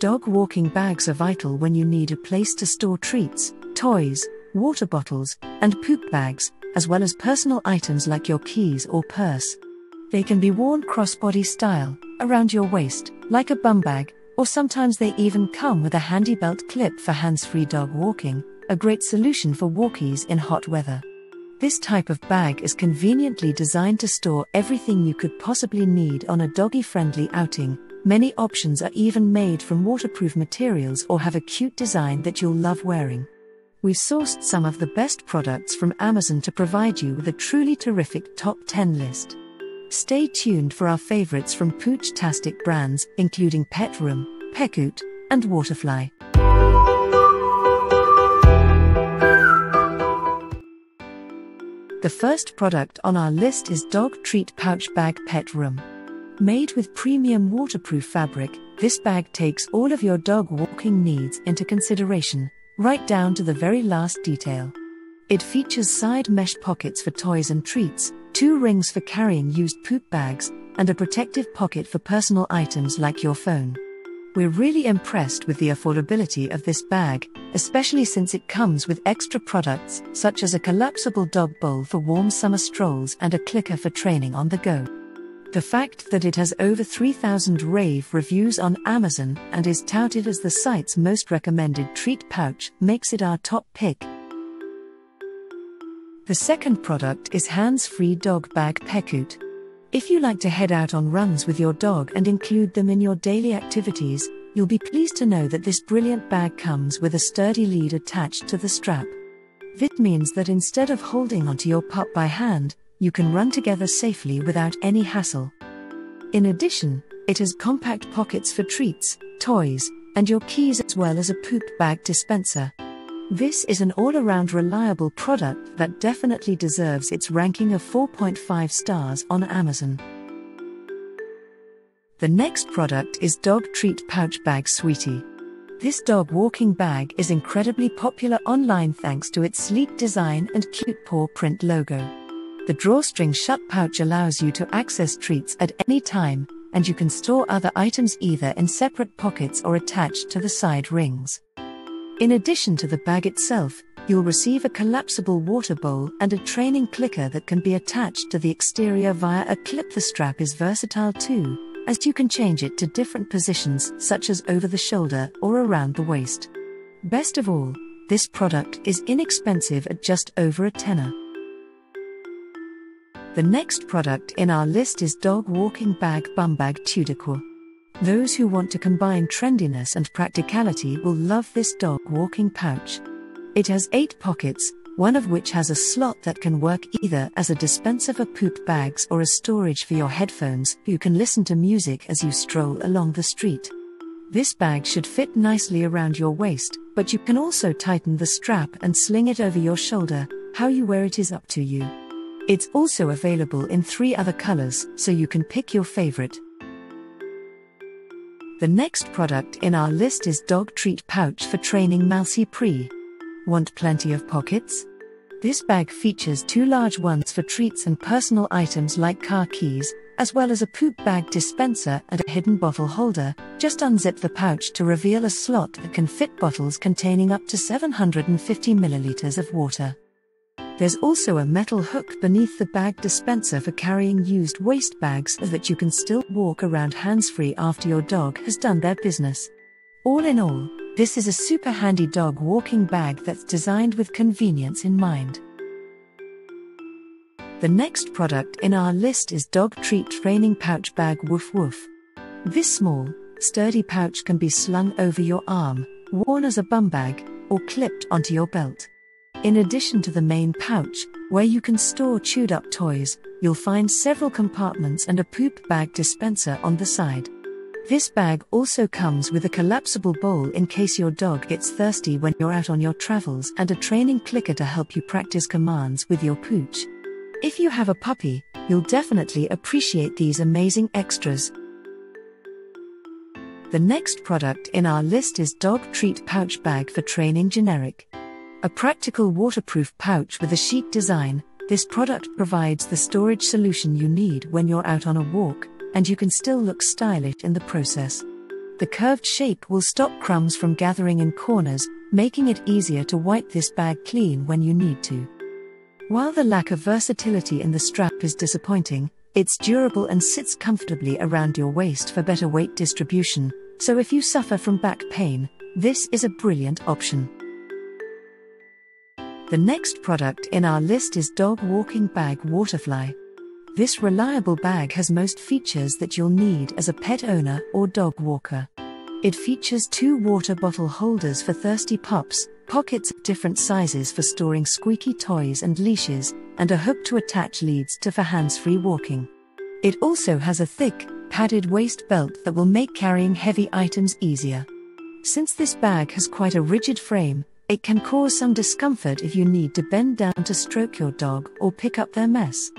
Dog walking bags are vital when you need a place to store treats, toys, water bottles, and poop bags, as well as personal items like your keys or purse. They can be worn crossbody style, around your waist, like a bum bag, or sometimes they even come with a handy belt clip for hands free dog walking, a great solution for walkies in hot weather. This type of bag is conveniently designed to store everything you could possibly need on a doggy friendly outing. Many options are even made from waterproof materials or have a cute design that you'll love wearing. We've sourced some of the best products from Amazon to provide you with a truly terrific top 10 list. Stay tuned for our favorites from Pooch-tastic brands, including Pet Room, Pecute, and Waterfly. The first product on our list is Dog Treat Pouch Bag Pet Room. Made with premium waterproof fabric, this bag takes all of your dog walking needs into consideration, right down to the very last detail. It features side mesh pockets for toys and treats, two rings for carrying used poop bags, and a protective pocket for personal items like your phone. We're really impressed with the affordability of this bag, especially since it comes with extra products such as a collapsible dog bowl for warm summer strolls and a clicker for training on the go. The fact that it has over 3,000 rave reviews on Amazon and is touted as the site's most recommended treat pouch makes it our top pick. The second product is hands free dog bag Pecute. If you like to head out on runs with your dog and include them in your daily activities, you'll be pleased to know that this brilliant bag comes with a sturdy lead attached to the strap. This means that instead of holding onto your pup by hand, you can run together safely without any hassle. In addition, it has compact pockets for treats, toys, and your keys as well as a poop bag dispenser. This is an all around reliable product that definitely deserves its ranking of 4.5 stars on Amazon. The next product is Dog Treat Pouch Bag Sweetie. This dog walking bag is incredibly popular online thanks to its sleek design and cute paw print logo. The drawstring shut pouch allows you to access treats at any time, and you can store other items either in separate pockets or attached to the side rings. In addition to the bag itself, you'll receive a collapsible water bowl and a training clicker that can be attached to the exterior via a clip. The strap is versatile too, as you can change it to different positions such as over the shoulder or around the waist. Best of all, this product is inexpensive at just over a tenner. The next product in our list is Dog Walking Bag Bum Bag Tudor. Those who want to combine trendiness and practicality will love this dog walking pouch. It has eight pockets, one of which has a slot that can work either as a dispenser for poop bags or as storage for your headphones. You can listen to music as you stroll along the street. This bag should fit nicely around your waist, but you can also tighten the strap and sling it over your shoulder. How you wear it is up to you. It's also available in three other colors, so you can pick your favorite. The next product in our list is Dog Treat Pouch for Training MalsiPree. Want plenty of pockets? This bag features two large ones for treats and personal items like car keys, as well as a poop bag dispenser and a hidden bottle holder. Just unzip the pouch to reveal a slot that can fit bottles containing up to 750 milliliters of water. There's also a metal hook beneath the bag dispenser for carrying used waste bags so that you can still walk around hands free after your dog has done their business. All in all, this is a super handy dog walking bag that's designed with convenience in mind. The next product in our list is Dog Treat Training Pouch Bag Woof Woof. This small, sturdy pouch can be slung over your arm, worn as a bum bag, or clipped onto your belt. In addition to the main pouch, where you can store chewed up toys, you'll find several compartments and a poop bag dispenser on the side. This bag also comes with a collapsible bowl in case your dog gets thirsty when you're out on your travels and a training clicker to help you practice commands with your pooch. If you have a puppy, you'll definitely appreciate these amazing extras. The next product in our list is Dog Treat Pouch Bag for Training Generic. A practical waterproof pouch with a chic design, this product provides the storage solution you need when you're out on a walk, and you can still look stylish in the process. The curved shape will stop crumbs from gathering in corners, making it easier to wipe this bag clean when you need to. While the lack of versatility in the strap is disappointing, it's durable and sits comfortably around your waist for better weight distribution, so if you suffer from back pain, this is a brilliant option. The next product in our list is Dog Walking Bag Waterfly. This reliable bag has most features that you'll need as a pet owner or dog walker. It features two water bottle holders for thirsty pups, pockets of different sizes for storing squeaky toys and leashes, and a hook to attach leads to for hands free walking. It also has a thick, padded waist belt that will make carrying heavy items easier. Since this bag has quite a rigid frame, it can cause some discomfort if you need to bend down to stroke your dog or pick up their mess.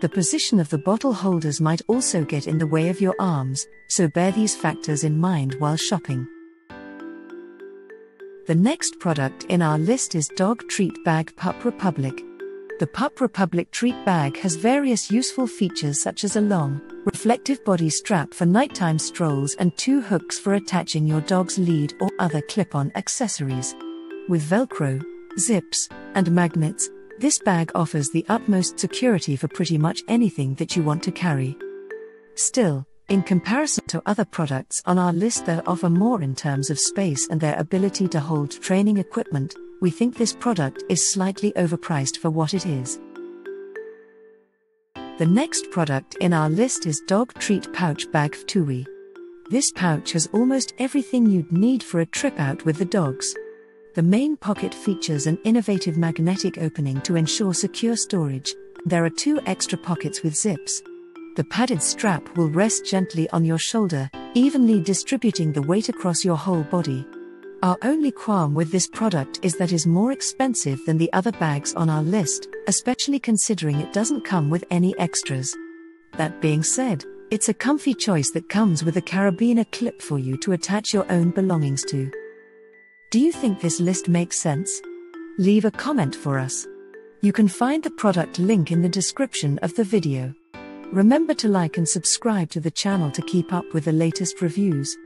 The position of the bottle holders might also get in the way of your arms, so bear these factors in mind while shopping. The next product in our list is Dog Treat Bag Pup Republic. The Pup Republic treat bag has various useful features such as a long, reflective body strap for nighttime strolls and two hooks for attaching your dog's lead or other clip on accessories. With Velcro, zips, and magnets, this bag offers the utmost security for pretty much anything that you want to carry. Still, in comparison to other products on our list that offer more in terms of space and their ability to hold training equipment, we think this product is slightly overpriced for what it is. The next product in our list is Dog Treat Pouch Bag Fttouuy. This pouch has almost everything you'd need for a trip out with the dogs. The main pocket features an innovative magnetic opening to ensure secure storage. There are two extra pockets with zips. The padded strap will rest gently on your shoulder, evenly distributing the weight across your whole body. Our only qualm with this product is that it is more expensive than the other bags on our list, especially considering it doesn't come with any extras. That being said, it's a comfy choice that comes with a carabiner clip for you to attach your own belongings to. Do you think this list makes sense? Leave a comment for us. You can find the product link in the description of the video. Remember to like and subscribe to the channel to keep up with the latest reviews.